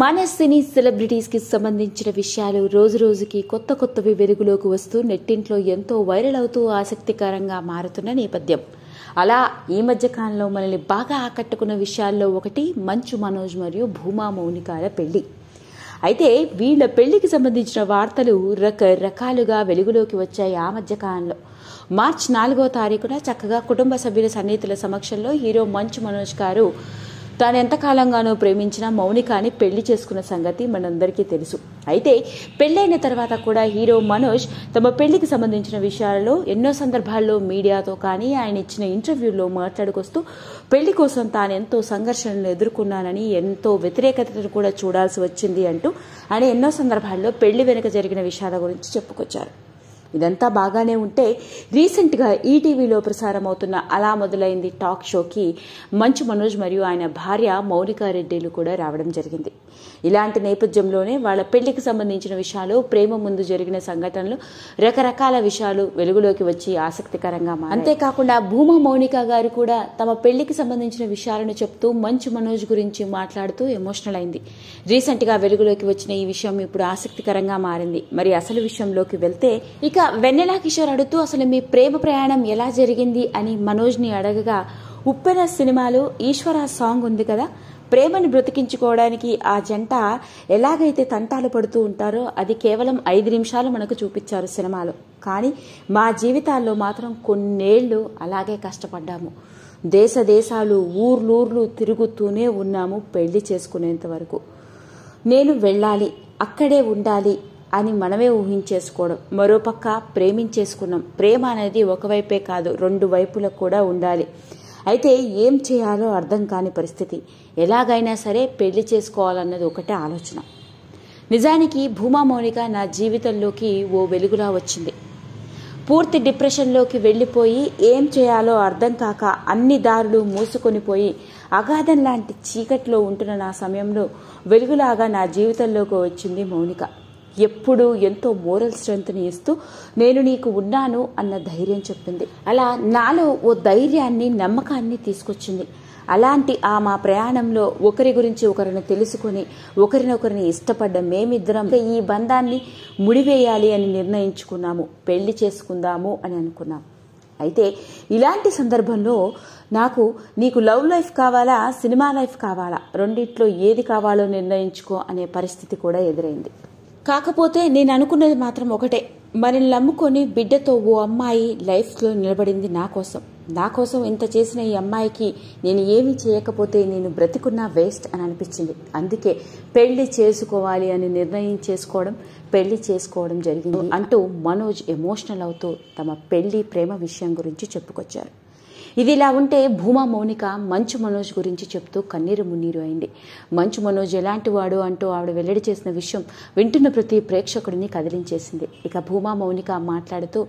మన సినీ సెలబ్రిటీస్కి సంబంధించిన విషయాలు రోజు రోజుకి కొత్త కొత్తవి వెలుగులోకి వస్తూ నెట్టింట్లో ఎంతో వైరల్ అవుతూ ఆసక్తికరంగా మారుతున్న నేపథ్యం. అలా ఈ మధ్య కాలంలో మనల్ని బాగా ఆకట్టుకున్న విషయాల్లో ఒకటి మంచు మనోజ్ మరియు భూమా మౌనికాల పెళ్ళి. అయితే వీళ్ళ పెళ్ళికి సంబంధించిన వార్తలు రకరకాలుగా వెలుగులోకి వచ్చాయి ఆ మధ్యకాలంలో మార్చ్ నాలుగో తారీఖున చక్కగా కుటుంబ సభ్యుల సన్నిహితుల సమక్షంలో హీరో మంచు మనోజ్ గారు తాను ఎంతకాలంగానో ప్రేమించిన మౌనికాని పెళ్ళి చేసుకున్న సంగతి మనందరికీ తెలుసు. అయితే పెళ్ళైన తర్వాత కూడా హీరో మనోజ్ తమ పెళ్ళికి సంబంధించిన విషయాలలో ఎన్నో సందర్భాల్లో మీడియాతో కానీ ఆయన ఇచ్చిన ఇంటర్వ్యూలో మాట్లాడుకొస్తూ పెళ్ళి కోసం తాను ఎంతో సంఘర్షణలు ఎదుర్కొన్నానని ఎంతో వ్యతిరేకతను కూడా చూడాల్సి వచ్చింది అంటూ ఆయన ఎన్నో సందర్భాల్లో పెళ్ళి వెనుక జరిగిన విషయాల గురించి చెప్పుకొచ్చారు. ఇదంతా బాగానే ఉంటే రీసెంట్గా ఈటీవీలో ప్రసారమవుతున్న అలా మొదలైంది టాక్ షోకి మంచు మనోజ్ మరియు ఆయన భార్య మౌనికా రెడ్డిలు కూడా రావడం జరిగింది. ఇలాంటి నేపథ్యంలోనే వాళ్ళ పెళ్ళికి సంబంధించిన విషయాలు ప్రేమ ముందు జరిగిన సంఘటనలు రకరకాల విషయాలు వెలుగులోకి వచ్చి ఆసక్తికరంగా అంతేకాకుండా భూమా మౌనిక గారు కూడా తమ పెళ్ళికి సంబంధించిన విషయాలను చెప్తూ మంచు మనోజ్ గురించి మాట్లాడుతూ ఎమోషనల్ అయింది. రీసెంట్గా వెలుగులోకి వచ్చిన ఈ విషయం ఇప్పుడు ఆసక్తికరంగా మారింది. మరి అసలు విషయంలోకి వెళ్తే ఇక వెన్నెలా కిషోర్ అడుగుతూ అసలు మీ ప్రేమ ప్రయాణం ఎలా జరిగింది అని మనోజ్ని అడగగా ఉప్పెన సినిమాలో ఈశ్వర సాంగ్ ఉంది కదా ప్రేమను బ్రతికించుకోవడానికి ఆ జంట ఎలాగైతే తంటాలు పడుతూ ఉంటారో అది కేవలం ఐదు నిమిషాలు మనకు చూపించారు సినిమాలో. కానీ మా జీవితాల్లో మాత్రం కొన్నేళ్ళు అలాగే కష్టపడ్డాము. దేశ దేశాలు ఊర్లూర్లు తిరుగుతూనే ఉన్నాము పెళ్ళి చేసుకునేంత వరకు. నేను వెళ్ళాలి అక్కడే ఉండాలి అని మనమే ఊహించేసుకోవడం. మరోపక్క ప్రేమించేసుకున్నాం. ప్రేమ అనేది ఒకవైపే కాదు రెండు వైపులకు కూడా ఉండాలి. అయితే ఏం చేయాలో అర్థం కాని పరిస్థితి. ఎలాగైనా సరే పెళ్ళి చేసుకోవాలన్నది ఒకటే ఆలోచన. నిజానికి భూమా మౌనిక నా జీవితంలోకి ఓ వెలుగులా వచ్చింది. పూర్తి డిప్రెషన్లోకి వెళ్ళిపోయి ఏం చేయాలో అర్థం కాక అన్ని దారులు మూసుకొని పోయి అగాధం లాంటి చీకట్లో ఉంటున్న నా సమయంలో వెలుగులాగా నా జీవితంలోకి వచ్చింది మౌనిక. ఎప్పుడు ఎంతో మోరల్ స్ట్రెంగ్త్ని ఇస్తూ నేను నీకు ఉన్నాను అన్న ధైర్యం చెప్పింది. అలా నాలో ఓ ధైర్యాన్ని నమ్మకాన్ని తీసుకొచ్చింది. అలాంటి ఆ మా ప్రయాణంలో ఒకరి గురించి ఒకరిని తెలుసుకుని ఒకరినొకరిని ఇష్టపడ్డ మేమిద్దరం ఈ బంధాన్ని ముడివేయాలి అని నిర్ణయించుకున్నాము. పెళ్ళి చేసుకుందాము అని అనుకున్నాం. అయితే ఇలాంటి సందర్భంలో నాకు నీకు లవ్ లైఫ్ కావాలా? సినిమా లైఫ్ కావాలా? రెండిట్లో ఏది కావాలో నిర్ణయించుకో అనే పరిస్థితి కూడా ఎదురైంది. కాకపోతే నేను అనుకున్నది మాత్రం ఒకటే. మనల్ని నమ్ముకొని బిడ్డతో ఓ అమ్మాయి లైఫ్లో నిలబడింది నా కోసం. నా కోసం ఇంత చేసిన ఈ అమ్మాయికి నేను ఏమీ చేయకపోతే నేను బ్రతికున్నా వేస్ట్ అని అనిపించింది. అందుకే పెళ్ళి చేసుకోవాలి అని నిర్ణయం చేసుకోవడం పెళ్ళి చేసుకోవడం జరిగింది అంటూ మనోజ్ ఎమోషనల్ అవుతూ తమ పెళ్ళి ప్రేమ విషయం గురించి చెప్పుకొచ్చారు. ఇది ఇలా ఉంటే భూమా మౌనిక మంచు మనోజ్ గురించి చెప్తూ కన్నీరు మున్నీరు అయింది. మంచు మనోజ్ ఎలాంటి వాడు అంటూ ఆవిడ వెల్లడి చేసిన విషయం వింటున్న ప్రతి ప్రేక్షకుడిని కదిలించేసింది. ఇక భూమా మౌనిక మాట్లాడుతూ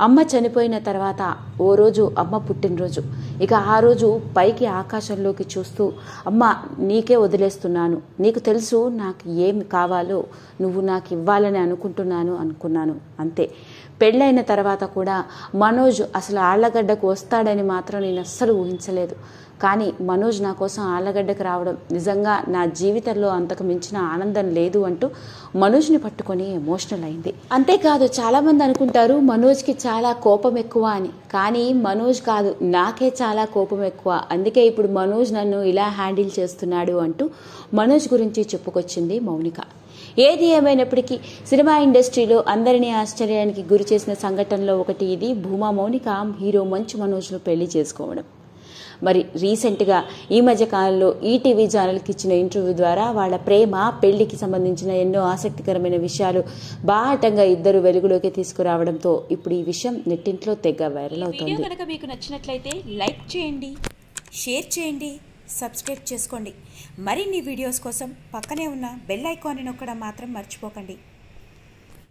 అమ్మ చనిపోయిన తర్వాత ఓ రోజు అమ్మ పుట్టినరోజు. ఇక ఆ రోజు పైకి ఆకాశంలోకి చూస్తూ అమ్మ నీకే వదిలేస్తున్నాను. నీకు తెలుసు నాకు ఏమి కావాలో నువ్వు నాకు ఇవ్వాలని అనుకుంటున్నాను అనుకున్నాను. అంతే. పెళ్ళైన తర్వాత కూడా మనోజ్ అసలు ఆళ్ళగడ్డకు వస్తాడని మాత్రం నేను అస్సలు ఊహించలేదు. కానీ మనోజ్ నా కోసం ఆళ్ళగడ్డకు రావడం నిజంగా నా జీవితంలో అంతకు మించిన ఆనందం లేదు అంటూ మనోజ్ని పట్టుకొని ఎమోషనల్ అయింది. అంతేకాదు చాలామంది అనుకుంటారు మనోజ్కి చాలా కోపం ఎక్కువ అని. కానీ మనోజ్ కాదు నాకే చాలా కోపం ఎక్కువ. అందుకే ఇప్పుడు మనోజ్ నన్ను ఇలా హ్యాండిల్ చేస్తున్నాడు అంటూ మనోజ్ గురించి చెప్పుకొచ్చింది మౌనిక. ఏది ఏమైనప్పటికీ సినిమా ఇండస్ట్రీలో అందరినీ ఆశ్చర్యానికి గురి చేసిన సంఘటనలో ఒకటి ఇది భూమా మౌనిక హీరో మంచు మనోజ్ను పెళ్ళి చేసుకోవడం. మరి రీసెంట్గా ఈ మధ్య కాలంలో ఈటీవీ ఛానల్కి ఇచ్చిన ఇంటర్వ్యూ ద్వారా వాళ్ళ ప్రేమ పెళ్ళికి సంబంధించిన ఎన్నో ఆసక్తికరమైన విషయాలు బాహటంగా ఇద్దరు వెలుగులోకి తీసుకురావడంతో ఇప్పుడు ఈ విషయం నెట్టింట్లో తెగ వైరల్ అవుతుంది. కనుక మీకు నచ్చినట్లయితే లైక్ చేయండి షేర్ చేయండి. సబ్స్క్రైబ్ చేసుకోండి. మరిన్ని వీడియోస్ కోసం పక్కనే ఉన్న బెల్ ఐకాన్ని నొక్కడం మాత్రం మర్చిపోకండి.